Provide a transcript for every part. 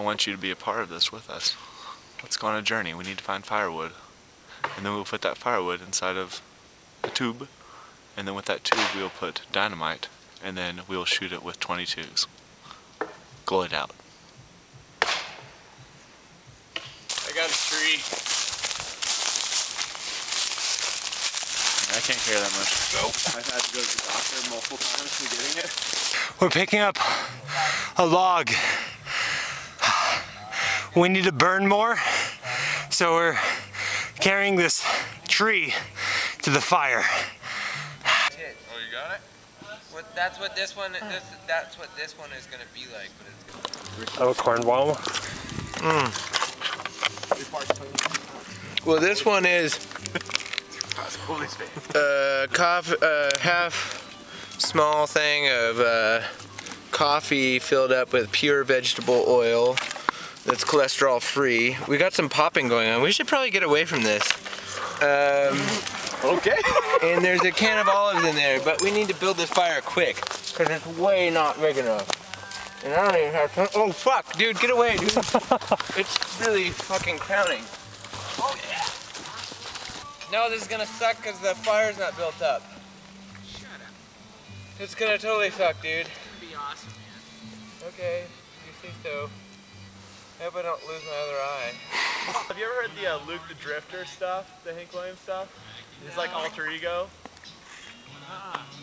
want you to be a part of this with us. Let's go on a journey. We need to find firewood. And then we'll put that firewood inside of a tube. And then with that tube, we'll put dynamite. And then we'll shoot it with 22s. Glow it out. I got a tree. I can't hear that much. I've had to go to the doctor multiple times for getting it. We're picking up a log. We need to burn more, so we're carrying this tree to the fire. Oh, you got it? What, that's what this one. This, that's what this one is gonna be like. But it's Oh, corn bomb. Well, this one is uh, coffee, uh, half small thing of uh, coffee filled up with pure vegetable oil that's cholesterol free. We got some popping going on. We should probably get away from this. Um, Okay. and there's a can of olives in there, but we need to build this fire quick because it's way not big enough. And I don't even have time. Oh fuck, dude, get away, dude. it's really fucking crowning. Oh yeah. No, this is gonna suck because the fire's not built up. shut up. It's gonna totally suck, dude. It'd be awesome, man. Okay, you say so. I hope I don't lose my other eye. Have you ever heard the uh, Luke the Drifter stuff, the Hank Williams stuff? His like alter ego.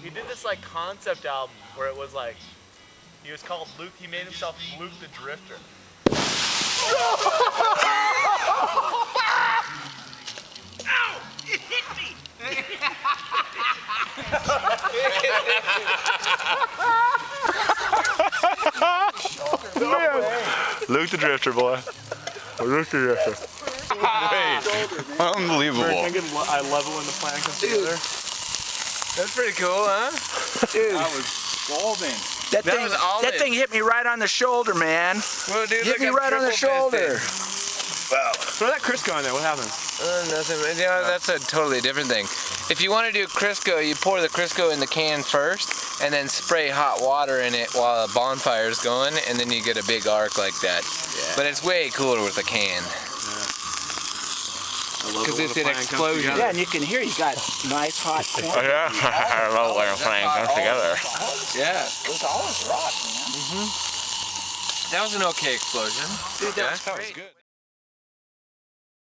He did this like concept album where it was like he was called Luke. He made himself Luke the Drifter. Luke the Drifter, boy. Luke the Drifter. Unbelievable. I love it when the plan comes together. That's pretty cool, huh? Dude. That was golden. That, That thing, was olive. that thing hit me right on the shoulder, man. Well, dude, Hit look, me I'm right on the triple fisted. shoulder. Throw that Crisco in there. What happens? Uh, nothing. You know, that's a totally different thing. If you want to do Crisco, you pour the Crisco in the can first, and then spray hot water in it while the bonfire's going, and then you get a big arc like that. Yeah. But it's way cooler with a can. Because it's an explosion. Yeah, and you can hear you got nice hot corn. yeah, I love when a plan comes together. Yeah, Those olives rock, man. that was an okay explosion. Dude, that was Yeah. great. good.